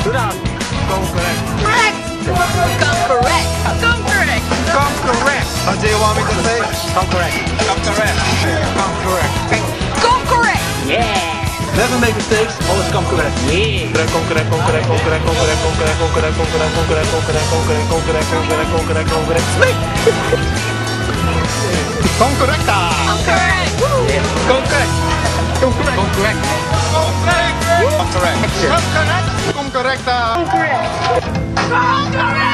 correct. Doe dan. Come correct. Correct. Come correct. Come correct. Come correct. What do you want me to say? Come correct. Come correct. Come correct. Come correct. Yeah. Never make mistakes, always come correct. Yeah. Come correct, come correct, come correct, come correct, come correct, come correct, come correct, come correct, come correct, come correct, come correct, come correct, come correct, come correct. Speak. Come correcta. Come correct. Come correct. Come correct. Come correct. Come correct. Come correct correcta. Incorrect. Incorrect.